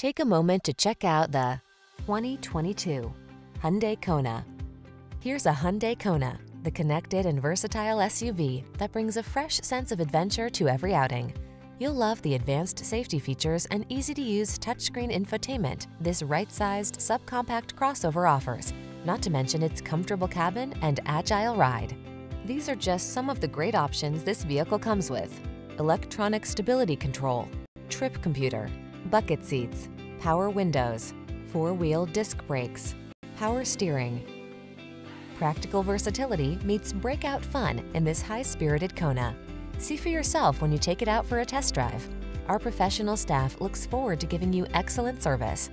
Take a moment to check out the 2022 Hyundai Kona. Here's a Hyundai Kona, the connected and versatile SUV that brings a fresh sense of adventure to every outing. You'll love the advanced safety features and easy-to-use touchscreen infotainment this right-sized subcompact crossover offers, not to mention its comfortable cabin and agile ride. These are just some of the great options this vehicle comes with. Electronic stability control, trip computer, bucket seats, power windows, four-wheel disc brakes, power steering. Practical versatility meets breakout fun in this high-spirited Kona. See for yourself when you take it out for a test drive. Our professional staff looks forward to giving you excellent service.